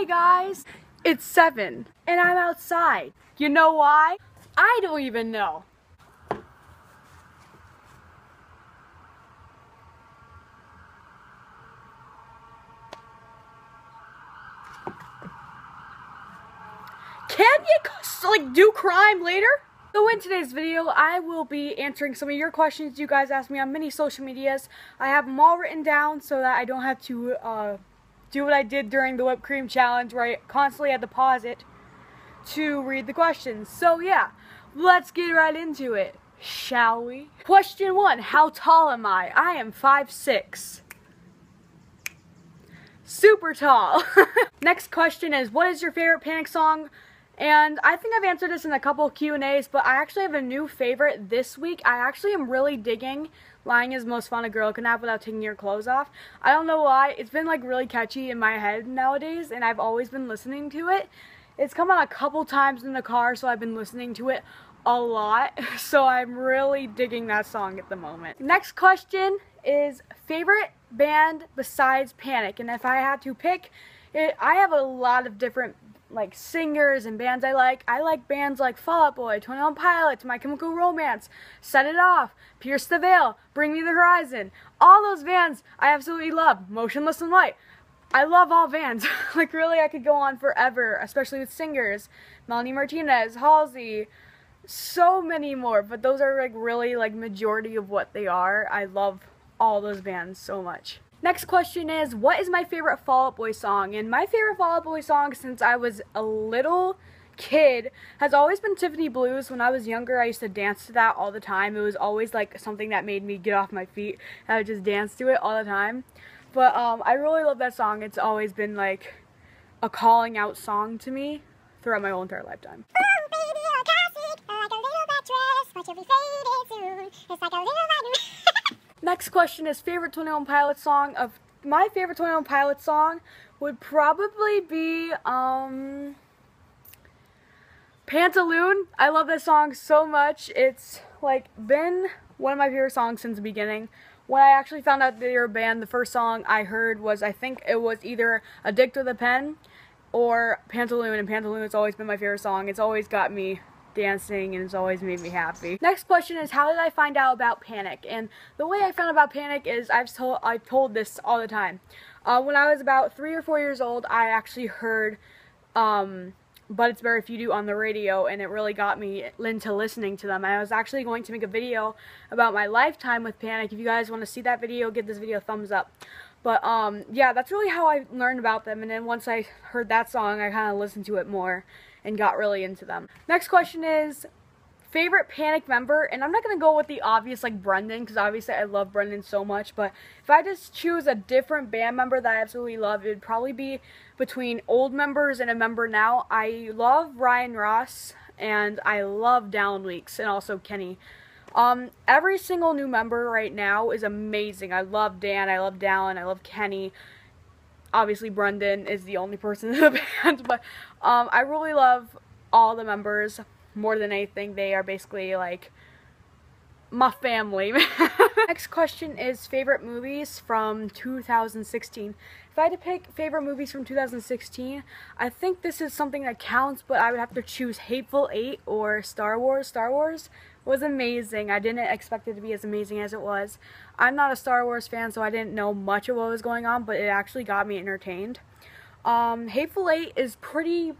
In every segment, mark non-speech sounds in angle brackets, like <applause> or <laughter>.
Hey guys, it's 7 and I'm outside. You know why? I don't even know. Can you like do crime later? So in today's video, I will be answering some of your questions you guys asked me on many social medias. I have them all written down so that I don't have to uh, do what I did during the whipped cream challenge where I constantly had to pause it to read the questions. So yeah, let's get right into it, shall we? Question one, how tall am I? I am 5'6". Super tall. <laughs> Next question is, what is your favorite Panic song? And I think I've answered this in a couple Q&As, but I actually have a new favorite this week. I actually am really digging Lying is Most Fun a Girl Can Have Without Taking Your Clothes Off. I don't know why. It's been like really catchy in my head nowadays, and I've always been listening to it. It's come on a couple times in the car, so I've been listening to it a lot. <laughs> So I'm really digging that song at the moment. Next question is favorite band besides Panic. And if I had to pick, it, I have a lot of different like singers and bands I like. I like bands like Fall Out Boy, 21 Pilots, My Chemical Romance, Set It Off, Pierce the Veil, Bring Me the Horizon. All those bands I absolutely love. Motionless in White. I love all bands. <laughs> like really I could go on forever, especially with singers. Melanie Martinez, Halsey, so many more, but those are like really like majority of what they are. I love all those bands so much. Next question is, what is my favorite Fall Out Boy song? And my favorite Fall Out Boy song since I was a little kid has always been Tiffany Blews. When I was younger, I used to dance to that all the time. It was always like something that made me get off my feet. I would just dance to it all the time. But um, I really love that song. It's always been like a calling out song to me throughout my whole entire lifetime. Next question is favorite 21 Pilots song of my favorite 21 Pilots song would probably be um Pantaloon. I love this song so much. It's like been one of my favorite songs since the beginning. When I actually found out they were a band, the first song I heard was I think it was either Addict with a Pen or Pantaloon and Pantaloon has always been my favorite song. It's always got me dancing and it's always made me happy. Next question is how did I find out about Panic? And the way I found about Panic is I've told I've told this all the time. Uh, when I was about three or four years old, I actually heard um, But It's Better If You Do on the radio and it really got me into listening to them. I was actually going to make a video about my lifetime with Panic. If you guys want to see that video, give this video a thumbs up. But um, yeah, that's really how I learned about them. And then once I heard that song, I kind of listened to it more and got really into them. Next question is favorite Panic member, and I'm not going to go with the obvious like Brendon, because obviously I love Brendon so much, but if I just choose a different band member that I absolutely love, it would probably be between old members and a member now. I love Ryan Ross, and I love Dallon Weekes, and also Kenny. Um, every single new member right now is amazing. I love Dan, I love Dallon, I love Kenny obviously Brendon is the only person in the <laughs> band, but um, I really love all the members more than anything. They are basically like my family. <laughs> Next question is favorite movies from 2016. If I had to pick favorite movies from 2016, I think this is something that counts, but I would have to choose Hateful Eight or Star Wars. Star Wars was amazing. I didn't expect it to be as amazing as it was. I'm not a Star Wars fan, so I didn't know much of what was going on, but it actually got me entertained. Um, Hateful Eight is pretty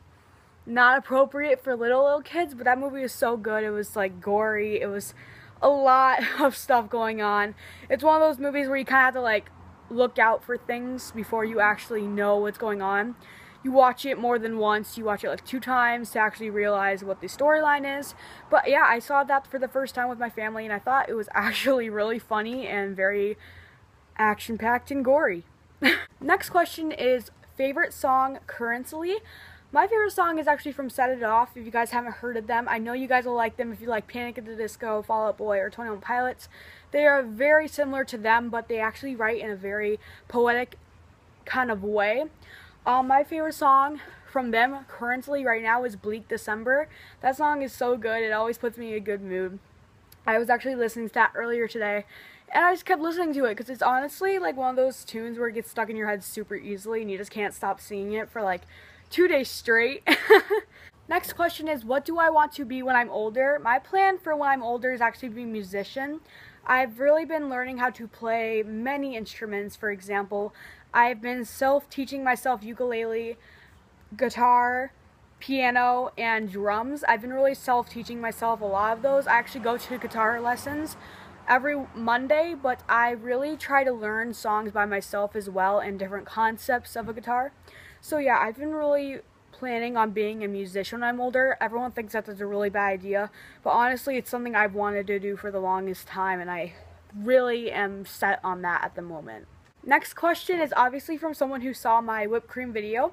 not appropriate for little little kids, but that movie was so good. It was like gory. It was a lot <laughs> of stuff going on. It's one of those movies where you kind of have to like look out for things before you actually know what's going on you watch it more than once. You watch it like two times to actually realize what the storyline is. But yeah, I saw that for the first time with my family and I thought it was <laughs> actually really funny and very action packed and gory. <laughs> Next question is favorite song currently. My favorite song is actually from Set It Off. If you guys haven't heard of them, I know you guys will like them if you like Panic at the Disco, Fall Out Boy, or 21 Pilots. They are very similar to them, but they actually write in a very poetic kind of way. Um, my favorite song from them currently right now is Bleak December. That song is so good. It always puts me in a good mood. I was actually listening to that earlier today And I just kept listening to it because it's honestly like one of those tunes where it gets stuck in your head super easily and you just can't stop singing it for like two days straight. <laughs> Next question is, what do I want to be when I'm older? My plan for when I'm older is actually to be a musician. I've really been learning how to play many instruments, for example. I've been self-teaching myself ukulele, guitar, piano, and drums. I've been really self-teaching myself a lot of those. I actually go to guitar lessons every Monday, but I really try to learn songs by myself as well and different concepts of a guitar. So yeah, I've been really planning on being a musician when I'm older. Everyone thinks that that's a really bad idea, but honestly, it's something I've wanted to do for the longest time, and I really am set on that at the moment. Next question is obviously from someone who saw my whipped cream video.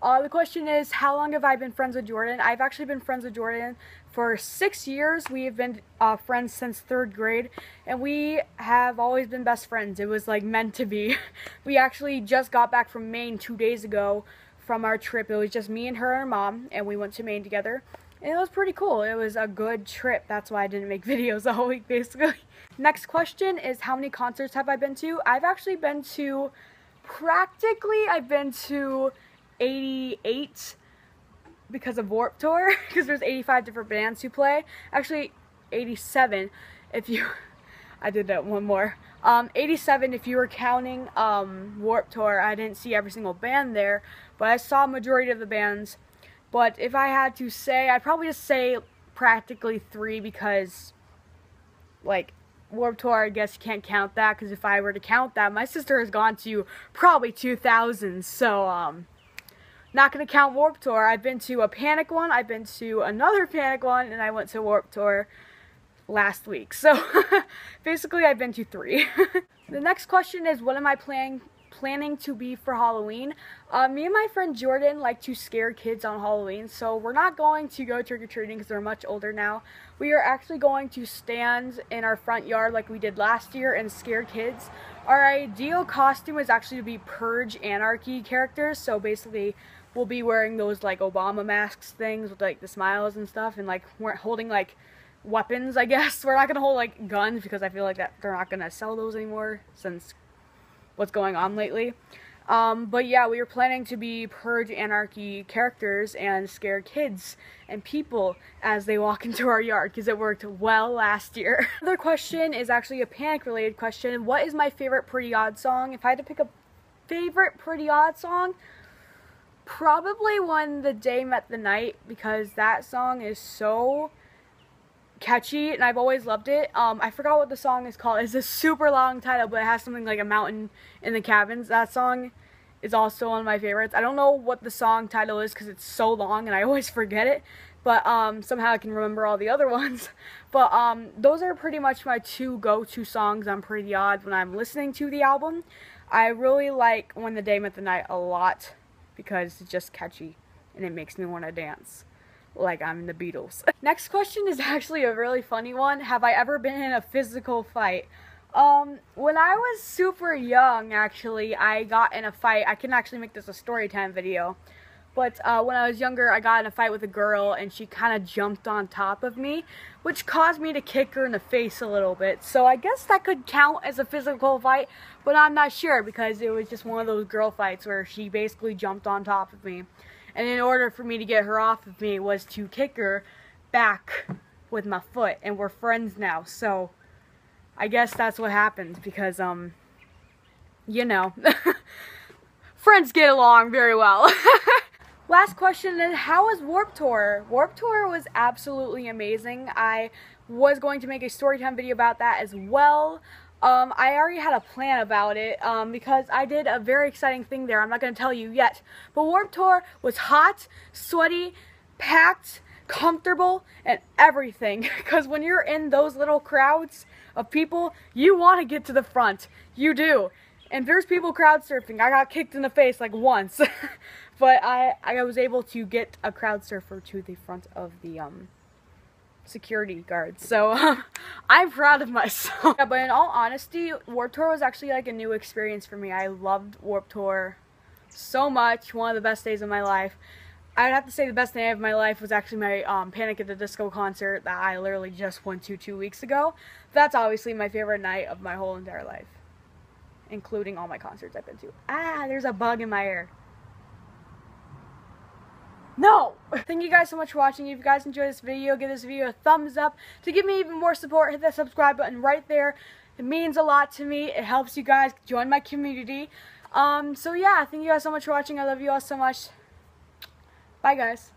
Uh, the question is, how long have I been friends with Jordan? I've actually been friends with Jordan for six years. We have been uh, friends since third grade, and we have always been best friends. It was like meant to be. <laughs> we actually just got back from Maine two days ago from our trip. It was just me and her and her mom, and we went to Maine together. And it was pretty cool. It was a good trip. That's why I didn't make <laughs> videos all week, basically. Next question is how many concerts have I been to? I've actually been to, practically, I've been to 88 because of Warped Tour, <laughs> because there's 85 different bands who play. Actually, 87 if you, <laughs> I did that one more. Um, 87 if you were counting um, Warped Tour. I didn't see every single band there, but I saw majority of the bands. But if I had to say, I'd probably just say practically three because, like, Warp Tour, I guess you can't count that because if I were to count that, my sister has gone to probably 2,000. So, um, not going to count Warp Tour. I've been to a Panic one, I've been to another Panic one, and I went to Warp Tour last week. So <laughs> basically I've been to three. <laughs> the next question is what am I planning planning to be for Halloween? Uh, me and my friend Jordan like to scare kids on Halloween, so we're not going to go trick-or-treating because they're much older now. We are actually going to stand in our front yard like we did last year and scare kids. Our ideal costume is actually to be Purge Anarchy characters, so basically we'll be wearing those like Obama masks things with like the smiles and stuff and like we're holding like weapons, I guess. <laughs> We're not gonna hold like guns because I feel like that they're not gonna sell those anymore since what's going on lately. Um, but yeah, we were planning to be Purge Anarchy characters and scare kids and people as they walk <laughs> into our yard because it worked well last year. <laughs> Another question is actually a panic related question. What is my favorite Pretty Odd song? If I had to pick a favorite Pretty Odd song, probably When the Day Met the Night because that song is so catchy and I've always loved it. Um, I forgot what the song is called. It's a super long title, but it has something like a mountain in the cabins. That song is also one of my favorites. I don't know what the song title is because it's so long and I always forget it. But um, somehow I can remember all the other <laughs> ones. But um, those are pretty much my two go-to songs on Pretty Odd when I'm listening to the album. I really like When the Day Met the Night a lot because it's just catchy and it makes me want to dance like I'm in the Beatles. <laughs> Next question is <laughs> actually a really funny one. Have I ever been in a physical fight? Um, when I was super young, actually, I got in a fight. I can actually make this a story time video. But uh, when I was younger, I got in a fight with a girl, and she kind of jumped on top of me, which caused me to kick her in the face a little bit. So I guess that could count as a physical fight, but I'm not sure because it was just one of those girl fights where she basically jumped on top of me. And in order for me to get her off of me was to kick her back with my foot. And we're friends now. So I guess that's what happened because, um, you know, <laughs> friends get along very well. <laughs> Last question is how was Warp Tour? Warp Tour was absolutely amazing. I was going to make a storytime video about that as well. Um, I already had a plan about it um, because I did a very exciting thing there. I'm not going to tell you yet. But Warped Tour was hot, sweaty, packed, comfortable, and everything. <laughs> Because when you're in those little crowds of people, you want to get to the front. You do. And there's people crowd surfing. I got kicked in the face like once. <laughs> but I, I was able to get a crowd surfer to the front of the um, security guards. So um, <laughs> I'm proud of myself. yeah, but in all honesty, Warped Tour was actually like a new experience for me. I loved Warped Tour so much. One of the best days of my life. I'd have to say the best day of my life was actually my um, Panic at the Disco concert that I literally just went to two weeks ago. That's obviously my favorite night of my whole entire life, including all my concerts I've been to. Ah, there's a bug in my ear. No! <laughs> Thank you guys so much for watching. If you guys enjoyed this video, give this video a thumbs up. To give me even more support, hit that subscribe button right there. It means a lot to me. It helps you guys join my community. Um, so yeah, thank you guys so much for watching. I love you all so much. Bye, guys.